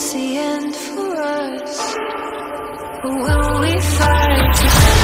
was the end for us. But will we fight